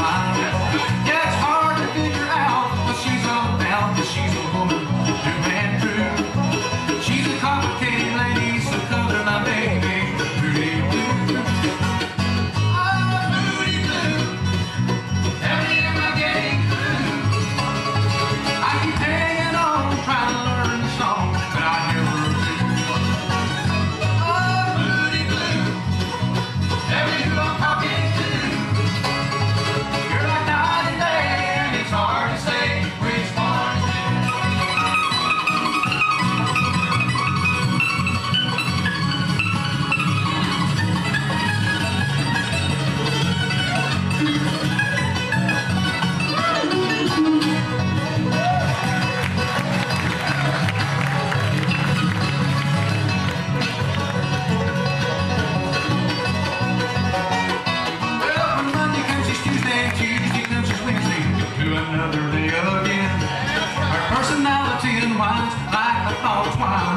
my mouth. Yeah, it's hard to figure out, but she's a mouth, but she's a another day again. Her personality unwinds like a thought twine.